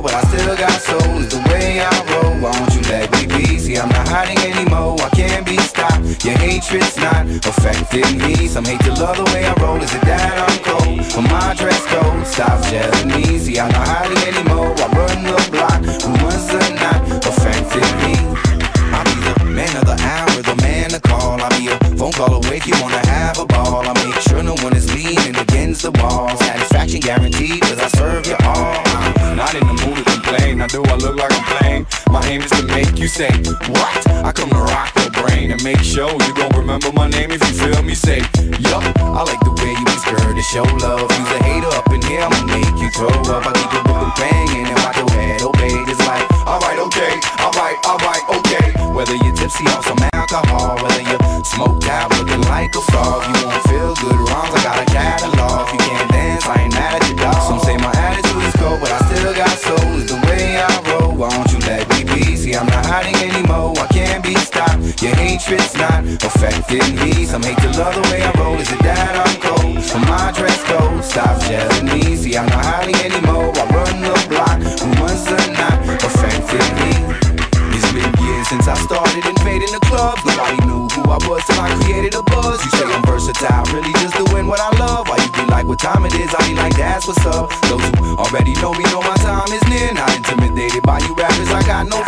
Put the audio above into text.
but I still got soul. It's the way I roll. Why won't you let me be? See, I'm not hiding anymore. I can't be stopped. Your hatred's not affecting me. Some hate to love the way I roll. Is it that I'm cold? Or my dress code stops just me. See, I'm not hiding anymore. I run the block. Rumors are not affecting me. I be the man of the hour, the man to call. I be a phone call away if you wanna have a ball. I make sure no one is leaning against the wall. Satisfaction guaranteed, cause I serve you all. Not in the mood to complain. Now do I look like I'm playing? My aim is to make you say, What? I come to rock your brain and make sure you gon' remember my name if you feel me. Say, Yup, I like the way you scared to show love. Use a hater up in here, I'ma make you throw up. I keep the rhythm banging and watch your head obey. Just like, alright, okay, alright, alright, okay. Whether you're tipsy off some alcohol, whether you're smoked out looking like a frog, you won't Your hatred's not affecting me. Some hate to love the way I roll. Is it that I'm cold? My dress code, stop judging me. See, I'm not hiding anymore. I run the block. Rumors are not affecting me. It's been years since I started invading the clubs. Nobody knew who I was till I created a buzz. You say I'm versatile, really just doing what I love. Why you be like what time it is? I be like, that's what's up. Those who already know me know my time is near. Not intimidated by you rappers, I got no